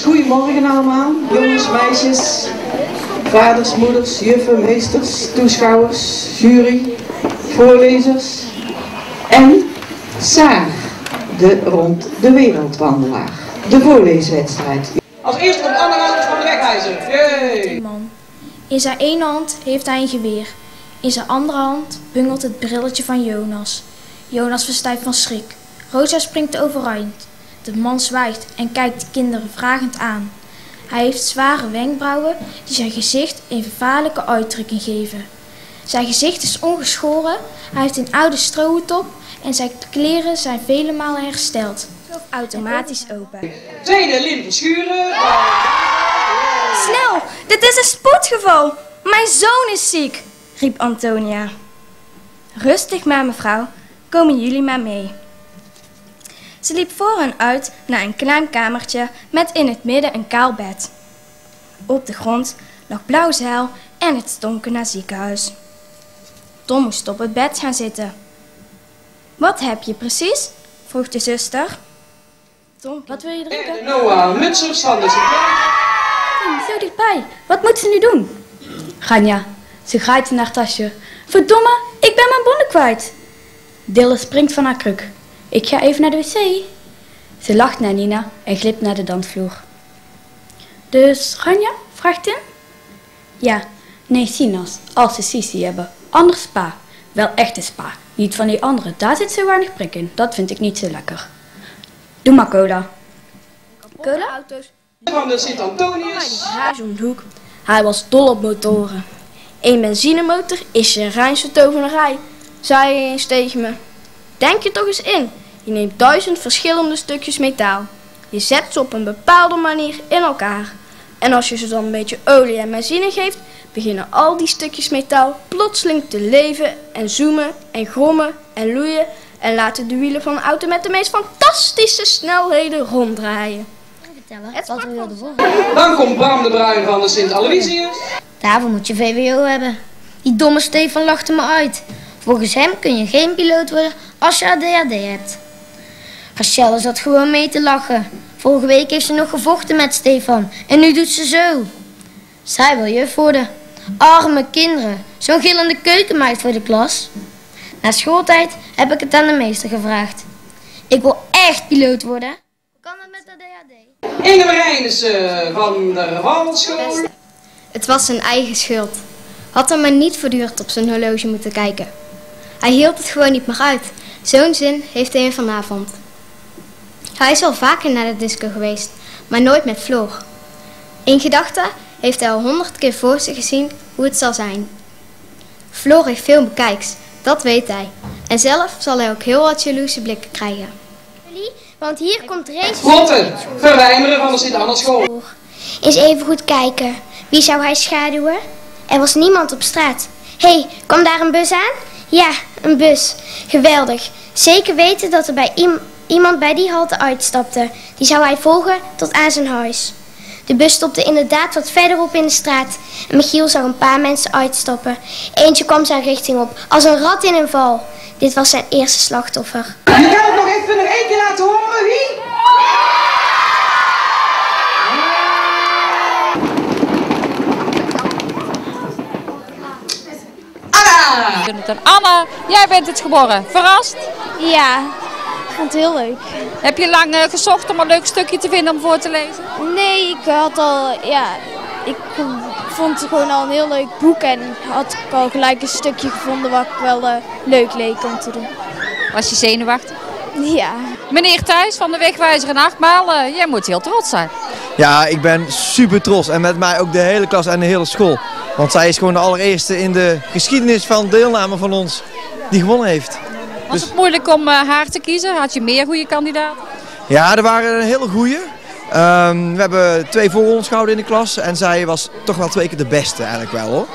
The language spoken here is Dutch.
Goedemorgen allemaal, jongens, meisjes, vaders, moeders, juffen, meesters, toeschouwers, jury, voorlezers en Saar, de rond de wereldwandelaar, de voorleeswedstrijd. Als eerste komt Anne Houters van de wegwijzer. Man. In zijn ene hand heeft hij een geweer. In zijn andere hand bungelt het brilletje van Jonas. Jonas verstijft van schrik. Rosa springt overeind. De man zwijgt en kijkt de kinderen vragend aan. Hij heeft zware wenkbrauwen die zijn gezicht een vervaarlijke uitdrukking geven. Zijn gezicht is ongeschoren, hij heeft een oude strooitop en zijn kleren zijn vele malen hersteld. Automatisch open. Tweede, Lien Verschuren. Snel, dit is een spoedgeval. Mijn zoon is ziek, riep Antonia. Rustig maar, mevrouw. Komen jullie maar mee. Ze liep voor hen uit naar een klein kamertje met in het midden een kaal bed. Op de grond lag blauw zeil en het stonk naar ziekenhuis. Tom moest op het bed gaan zitten. Wat heb je precies? vroeg de zuster. Tom, wat wil je drinken? En Noah Mutsers van de Sint Zo dichtbij. Wat moet ze nu doen? Ganja, ze grijpt in haar tasje. Verdomme, ik ben mijn bonnen kwijt. Dille springt van haar kruk. Ik ga even naar de wc. Ze lacht naar Nina en glipt naar de dansvloer. Dus Ganja? vraagt Tim. Ja, nee, Sinas, als ze Sisi hebben. Anders spa. Wel echte spa. Niet van die andere, daar zit zo weinig prik in. Dat vind ik niet zo lekker. Doe maar cola. Cola? van de Sint-Antonius. Om de hoek. Hij was dol op motoren. Een benzinemotor is zijn reinste tovenarij, zei hij eens tegen me. Denk je toch eens in. Je neemt duizend verschillende stukjes metaal. Je zet ze op een bepaalde manier in elkaar. En als je ze dan een beetje olie en benzine geeft, beginnen al die stukjes metaal plotseling te leven en zoomen en grommen en loeien en laten de wielen van de auto met de meest fantastische snelheden ronddraaien. Het wat wil Dan komt Bram de Bruin van de Sint-Aloysius. Daarvoor moet je VWO hebben. Die domme Stefan lachte me uit. Volgens hem kun je geen piloot worden als je ADHD hebt. Rachel zat gewoon mee te lachen. Vorige week heeft ze nog gevochten met Stefan en nu doet ze zo. Zij wil juf worden. Arme kinderen. Zo'n gillende keukenmeid voor de klas. Na schooltijd heb ik het aan de meester gevraagd. Ik wil echt piloot worden. Hoe kan dat met ADHD? Inge Marijnissen van de Walschool. Het was zijn eigen schuld. Had hij maar niet voortdurend op zijn horloge moeten kijken. Hij hield het gewoon niet meer uit. Zo'n zin heeft hij vanavond. Hij is al vaker naar de disco geweest, maar nooit met Floor. In gedachten heeft hij al honderd keer voor zich gezien hoe het zal zijn. Floor heeft veel bekijks, dat weet hij. En zelf zal hij ook heel wat jaloerse blikken krijgen. Want hier komt Race. Lotte, verwijmeren van de Sint-Anna school. Eens even goed kijken. Wie zou hij schaduwen? Er was niemand op straat. Hé, hey, kwam daar een bus aan? Ja, een bus. Geweldig. Zeker weten dat er bij iemand bij die halte uitstapte. Die zou hij volgen tot aan zijn huis. De bus stopte inderdaad wat verderop in de straat. En Michiel zag een paar mensen uitstappen. Eentje kwam zijn richting op, als een rat in een val. Dit was zijn eerste slachtoffer. Je kan het nog even nog één keer laten horen. Wie? Anna! Anna, jij bent het geboren. Verrast? Ja, ik vond het heel leuk. Heb je lang eh, gezocht om een leuk stukje te vinden om voor te lezen? Nee, ik had al, ja, ik vond het gewoon al een heel leuk boek en had ik al gelijk een stukje gevonden wat ik wel uh, leuk leek om te doen. Was je zenuwachtig? Ja. Meneer Thijs van de Wegwijzer en Achtmaal, uh, jij moet heel trots zijn. Ja, ik ben super trots en met mij ook de hele klas en de hele school. Want zij is gewoon de allereerste in de geschiedenis van deelname van ons die gewonnen heeft. Was dus... het moeilijk om uh, haar te kiezen? Had je meer goede kandidaten? Ja, er waren een hele goede. Um, we hebben twee voor ons gehouden in de klas en zij was toch wel twee keer de beste eigenlijk wel hoor.